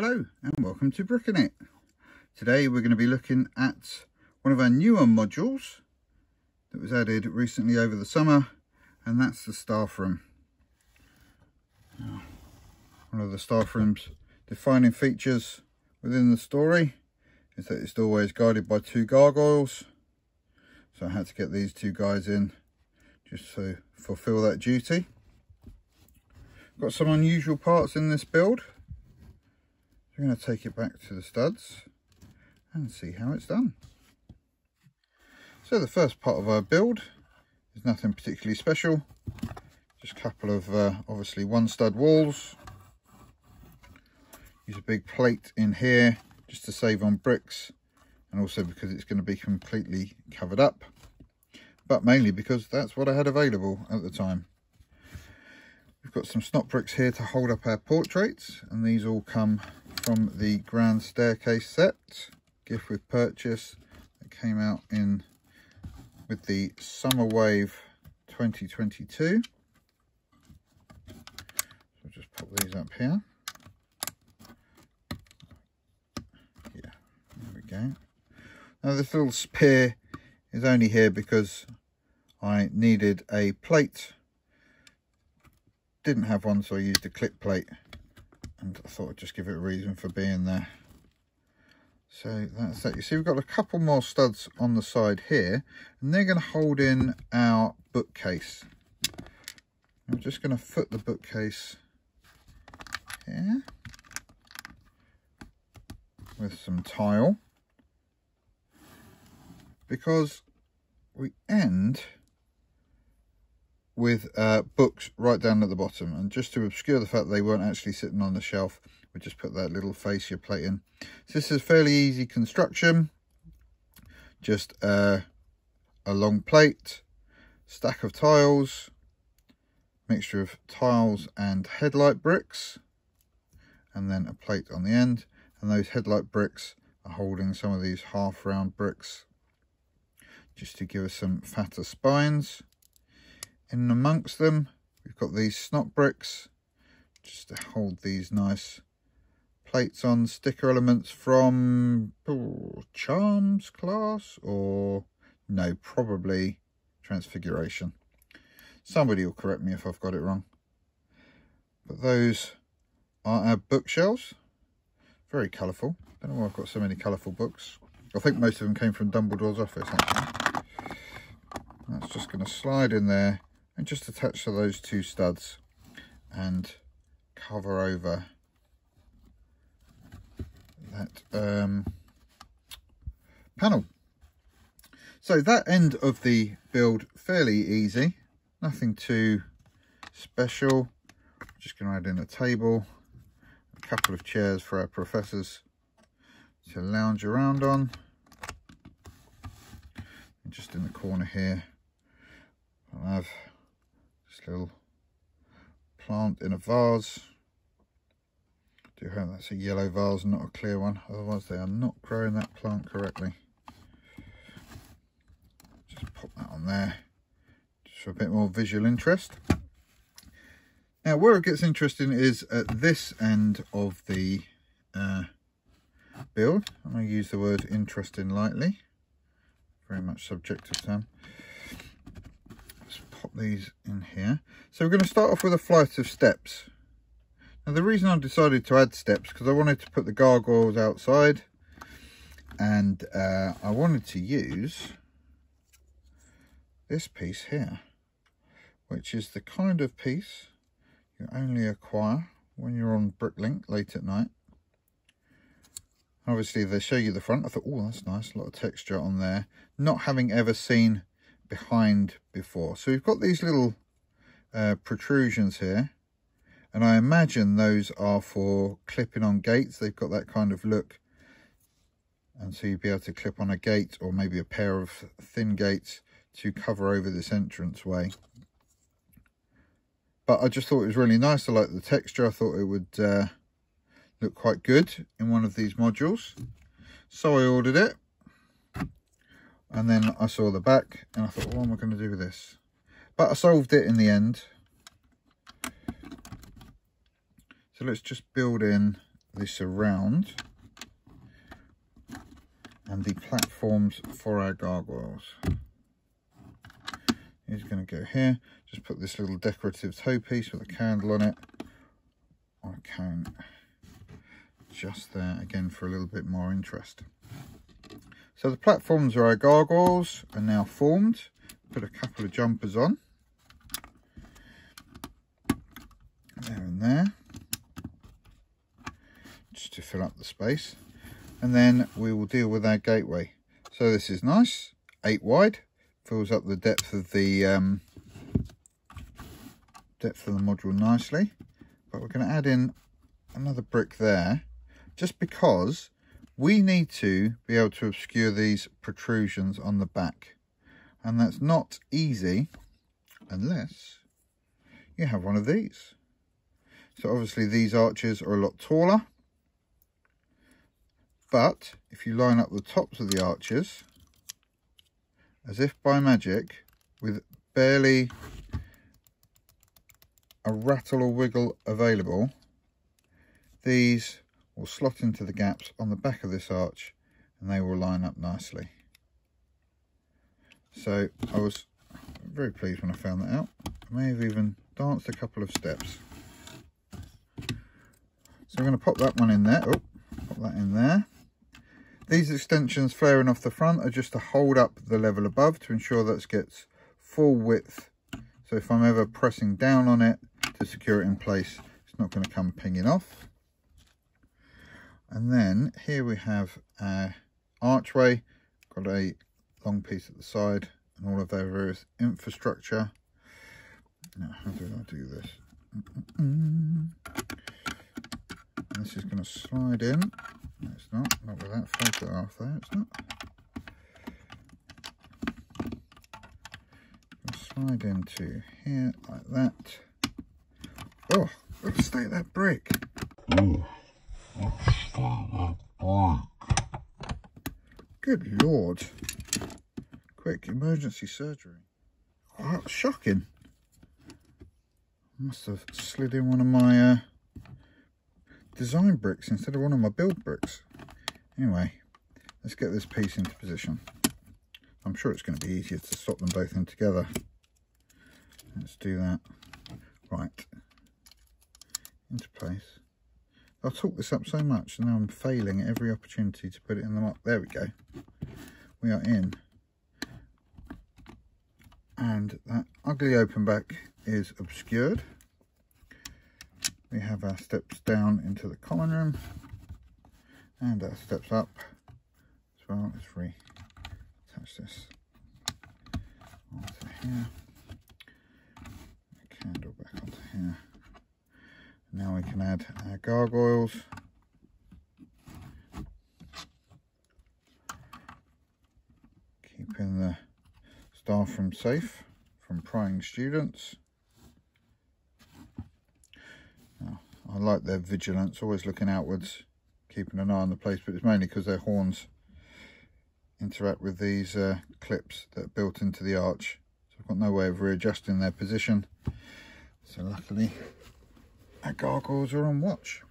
Hello and welcome to Brickin' It. Today we're going to be looking at one of our newer modules that was added recently over the summer and that's the staff room. One of the staff room's defining features within the story is that it's always guarded by two gargoyles so I had to get these two guys in just to fulfill that duty. Got some unusual parts in this build I'm going to take it back to the studs and see how it's done. So the first part of our build is nothing particularly special. Just a couple of uh, obviously one stud walls. Use a big plate in here just to save on bricks and also because it's going to be completely covered up. But mainly because that's what I had available at the time. We've got some snot bricks here to hold up our portraits and these all come from the Grand Staircase set, gift with purchase that came out in with the Summer Wave 2022. So just pop these up here. Yeah, there we go. Now this little spear is only here because I needed a plate. Didn't have one so I used a clip plate and I thought I'd just give it a reason for being there. So that's that. You see we've got a couple more studs on the side here and they're going to hold in our bookcase. I'm just going to foot the bookcase here with some tile because we end with uh, books right down at the bottom. And just to obscure the fact that they weren't actually sitting on the shelf, we just put that little fascia plate in. So this is fairly easy construction. Just uh, a long plate, stack of tiles, mixture of tiles and headlight bricks, and then a plate on the end. And those headlight bricks are holding some of these half round bricks just to give us some fatter spines in amongst them we've got these snot bricks just to hold these nice plates on sticker elements from charms class or no probably transfiguration. Somebody will correct me if i've got it wrong. But those are our bookshelves. Very colorful don't know why i've got so many colorful books. I think most of them came from dumbledore's office actually. That's just going to slide in there and just attach to those two studs and cover over that um, panel. So that end of the build fairly easy, nothing too special. Just going to add in a table, a couple of chairs for our professors to lounge around on. And just in the corner here, I'll have little plant in a vase. do hope that's a yellow vase, not a clear one. Otherwise they are not growing that plant correctly. Just pop that on there, just for a bit more visual interest. Now where it gets interesting is at this end of the uh, build. And I use the word interesting lightly. Very much subjective term these in here. So we're going to start off with a flight of steps. Now the reason I decided to add steps because I wanted to put the gargoyles outside and uh, I wanted to use this piece here which is the kind of piece you only acquire when you're on Bricklink late at night. Obviously they show you the front, I thought, oh that's nice, a lot of texture on there. Not having ever seen behind before. So we've got these little uh, protrusions here. And I imagine those are for clipping on gates. They've got that kind of look. And so you'd be able to clip on a gate or maybe a pair of thin gates to cover over this entrance way. But I just thought it was really nice. I like the texture. I thought it would uh, look quite good in one of these modules. So I ordered it and then I saw the back and I thought what am I going to do with this but I solved it in the end so let's just build in this around and the platforms for our gargoyles. He's going to go here, just put this little decorative toe piece with a candle on it on a cone just there again for a little bit more interest. So the platforms are our gargoyles are now formed. Put a couple of jumpers on. There and there. Just to fill up the space. And then we will deal with our gateway. So this is nice, eight wide, fills up the depth of the um, depth of the module nicely. But we're going to add in another brick there, just because we need to be able to obscure these protrusions on the back. And that's not easy unless you have one of these. So obviously these arches are a lot taller. But if you line up the tops of the arches, as if by magic, with barely a rattle or wiggle available, these will slot into the gaps on the back of this arch and they will line up nicely. So I was very pleased when I found that out. I may have even danced a couple of steps. So I'm going to pop that one in there. Oh, pop that in there. These extensions flaring off the front are just to hold up the level above to ensure that it gets full width. So if I'm ever pressing down on it to secure it in place, it's not going to come pinging off. And then here we have our archway, got a long piece at the side and all of their various infrastructure. Now, how do I do this? This is going to slide in. No, it's not. Not with that photograph there, it's not. Slide into here like that. Oh, that brick. Oh, let's stay that brick. Good lord. Quick, emergency surgery. Oh, shocking. Must have slid in one of my uh, design bricks instead of one of my build bricks. Anyway, let's get this piece into position. I'm sure it's going to be easier to slot them both in together. Let's do that. Right. Into place. I'll talk this up so much and now I'm failing every opportunity to put it in the mop. There we go. We are in. And that ugly open back is obscured. We have our steps down into the common room and our steps up as well. Let's reattach this onto here candle back onto here. Our gargoyles. Keeping the staff room safe from prying students. I like their vigilance, always looking outwards, keeping an eye on the place, but it's mainly because their horns interact with these uh, clips that are built into the arch. So I've got no way of readjusting their position. So luckily our gargoyles are on watch.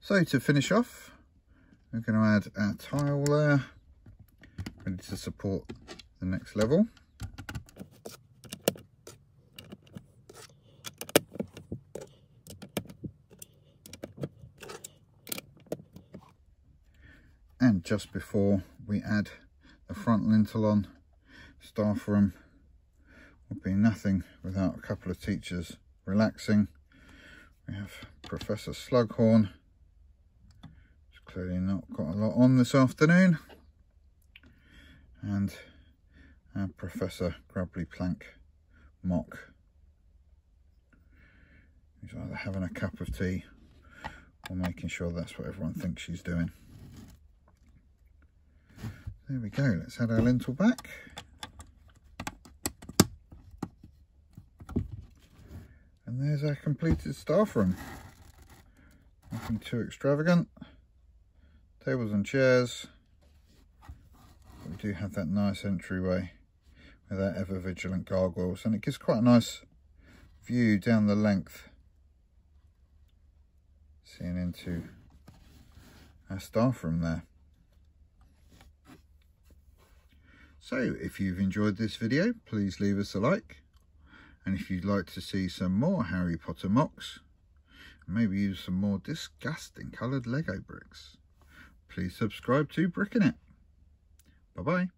So to finish off, we're going to add our tile there, ready to support the next level. And just before we add the front lintel on, staff room would be nothing without a couple of teachers relaxing. We have Professor Slughorn, He's clearly not got a lot on this afternoon, and our Professor Grubbly Plank MOC, who's either having a cup of tea or making sure that's what everyone thinks she's doing. There we go, let's add our lintel back. There's our completed staff room. Nothing too extravagant. Tables and chairs. we do have that nice entryway with our ever vigilant gargoyles and it gives quite a nice view down the length seeing into our staff room there. So if you've enjoyed this video, please leave us a like. And if you'd like to see some more Harry Potter MOCs, maybe use some more disgusting coloured Lego bricks, please subscribe to Brickin' It. Bye-bye.